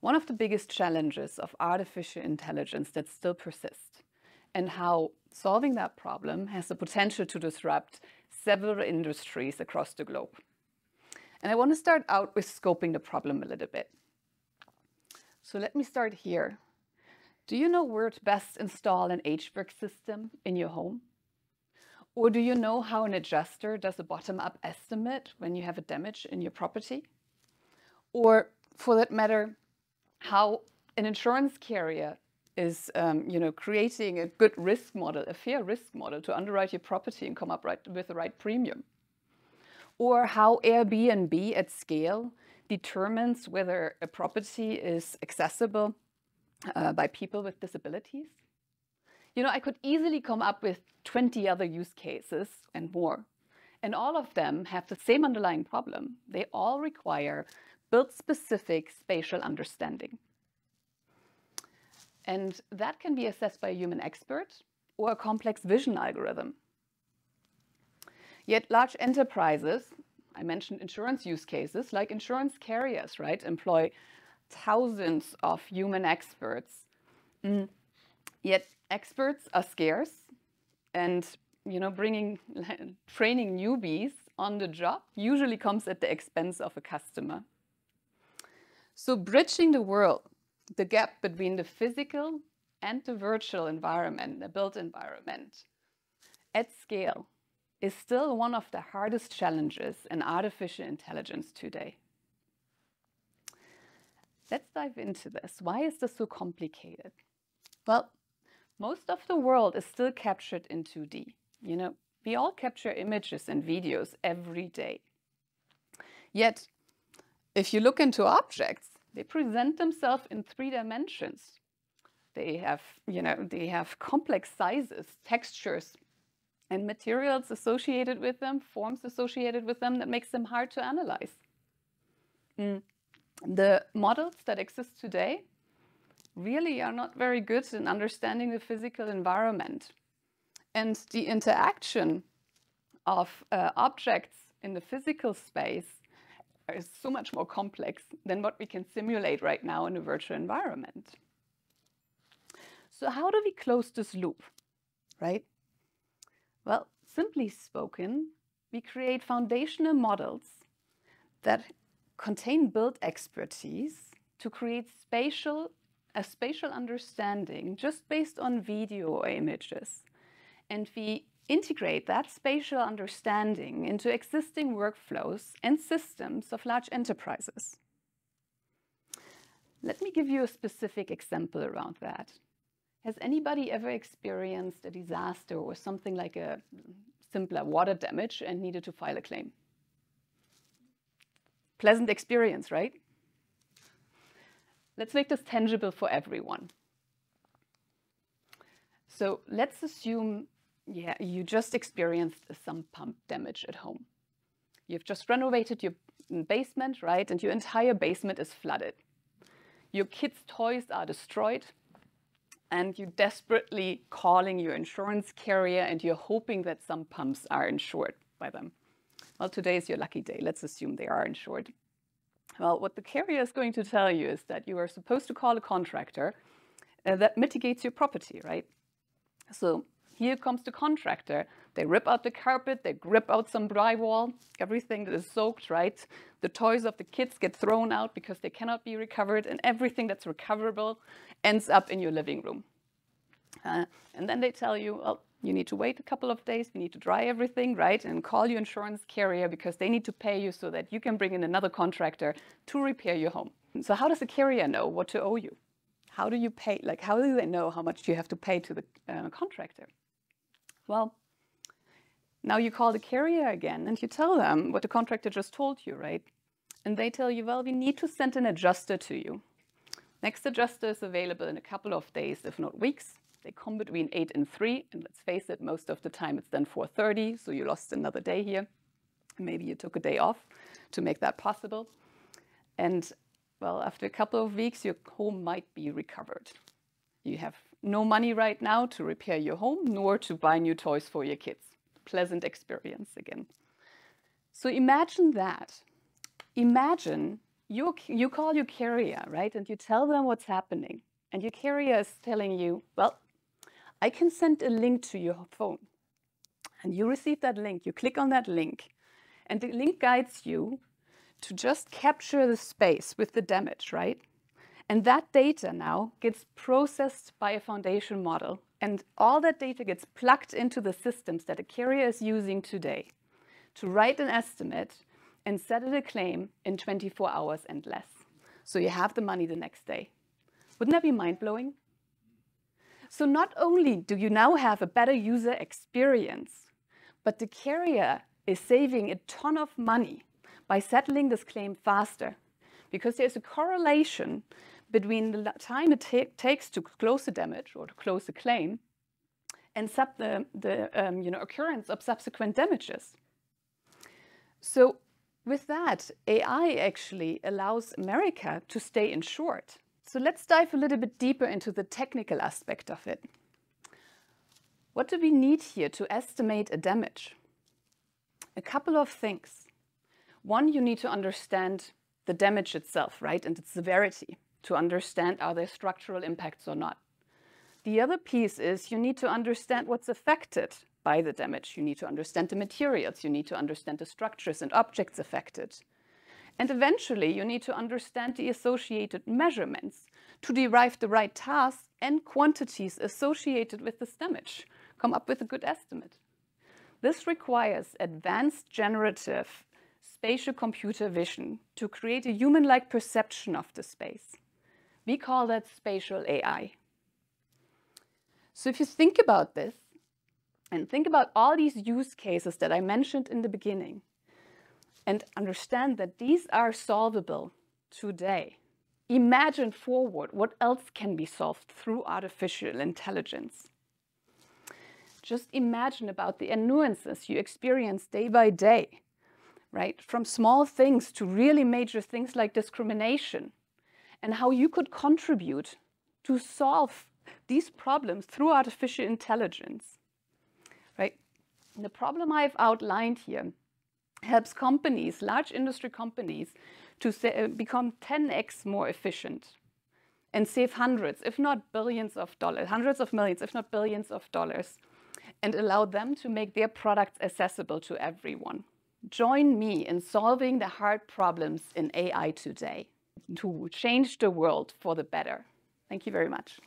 one of the biggest challenges of artificial intelligence that still persist and how solving that problem has the potential to disrupt several industries across the globe. And I want to start out with scoping the problem a little bit. So let me start here. Do you know where to best install an HVAC system in your home? Or do you know how an adjuster does a bottom-up estimate when you have a damage in your property? Or for that matter, how an insurance carrier is um, you know, creating a good risk model, a fair risk model to underwrite your property and come up right, with the right premium. Or how Airbnb at scale determines whether a property is accessible uh, by people with disabilities. You know, I could easily come up with 20 other use cases and more. And all of them have the same underlying problem. They all require build-specific spatial understanding. And that can be assessed by a human expert or a complex vision algorithm. Yet large enterprises, I mentioned insurance use cases, like insurance carriers, right, employ thousands of human experts. Mm. Yet experts are scarce and you know, bringing, training newbies on the job usually comes at the expense of a customer. So bridging the world the gap between the physical and the virtual environment, the built environment, at scale, is still one of the hardest challenges in artificial intelligence today. Let's dive into this. Why is this so complicated? Well, most of the world is still captured in 2D. You know, we all capture images and videos every day. Yet, if you look into objects, they present themselves in three dimensions. They have, you know, they have complex sizes, textures, and materials associated with them, forms associated with them that makes them hard to analyze. Mm. The models that exist today really are not very good in understanding the physical environment. And the interaction of uh, objects in the physical space is so much more complex than what we can simulate right now in a virtual environment. So how do we close this loop, right? Well, simply spoken, we create foundational models that contain built expertise to create spatial, a spatial understanding just based on video or images. And we integrate that spatial understanding into existing workflows and systems of large enterprises. Let me give you a specific example around that. Has anybody ever experienced a disaster or something like a simpler water damage and needed to file a claim? Pleasant experience, right? Let's make this tangible for everyone. So let's assume yeah, you just experienced sump pump damage at home. You've just renovated your basement, right? And your entire basement is flooded. Your kids' toys are destroyed and you're desperately calling your insurance carrier and you're hoping that sump pumps are insured by them. Well, today is your lucky day. Let's assume they are insured. Well, what the carrier is going to tell you is that you are supposed to call a contractor uh, that mitigates your property, right? So here comes the contractor. They rip out the carpet, they grip out some drywall, everything that is soaked, right? The toys of the kids get thrown out because they cannot be recovered, and everything that's recoverable ends up in your living room. Uh, and then they tell you, well, you need to wait a couple of days, we need to dry everything, right? And call your insurance carrier because they need to pay you so that you can bring in another contractor to repair your home. So how does the carrier know what to owe you? How do you pay, like how do they know how much you have to pay to the uh, contractor? Well, now you call the carrier again and you tell them what the contractor just told you, right? And they tell you, well, we need to send an adjuster to you. Next adjuster is available in a couple of days, if not weeks. They come between 8 and 3, and let's face it, most of the time it's then 4.30, so you lost another day here. Maybe you took a day off to make that possible. And, well, after a couple of weeks, your home might be recovered. You have no money right now to repair your home, nor to buy new toys for your kids. Pleasant experience again. So imagine that. Imagine you, you call your carrier, right? And you tell them what's happening. And your carrier is telling you, well, I can send a link to your phone. And you receive that link, you click on that link, and the link guides you to just capture the space with the damage, right? And that data now gets processed by a foundation model. And all that data gets plugged into the systems that a carrier is using today to write an estimate and settle a claim in 24 hours and less. So you have the money the next day. Wouldn't that be mind-blowing? So not only do you now have a better user experience, but the carrier is saving a ton of money by settling this claim faster because there's a correlation between the time it takes to close the damage or to close the claim and the, the um, you know, occurrence of subsequent damages. So with that, AI actually allows America to stay insured. So let's dive a little bit deeper into the technical aspect of it. What do we need here to estimate a damage? A couple of things. One, you need to understand the damage itself, right, and its severity to understand are there structural impacts or not. The other piece is you need to understand what's affected by the damage. You need to understand the materials. You need to understand the structures and objects affected. And eventually, you need to understand the associated measurements to derive the right tasks and quantities associated with this damage. Come up with a good estimate. This requires advanced generative spatial computer vision to create a human-like perception of the space. We call that spatial AI. So if you think about this, and think about all these use cases that I mentioned in the beginning, and understand that these are solvable today. Imagine forward what else can be solved through artificial intelligence. Just imagine about the nuances you experience day by day, right? From small things to really major things like discrimination, and how you could contribute to solve these problems through artificial intelligence, right? the problem I've outlined here helps companies, large industry companies, to say, uh, become 10x more efficient and save hundreds, if not billions of dollars, hundreds of millions, if not billions of dollars, and allow them to make their products accessible to everyone. Join me in solving the hard problems in AI today to change the world for the better. Thank you very much.